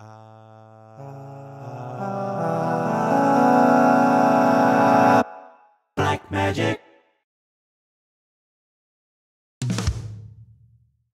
Uh, Black magic.